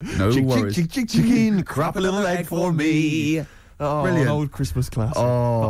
No chick, worries. Chick, chick, chick, chicken, crop a little egg for me. Oh, Brilliant. old Christmas classic. Oh.